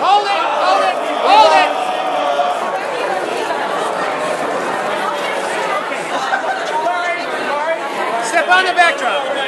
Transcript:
Hold it! Hold it! Hold it! Step on the backdrop.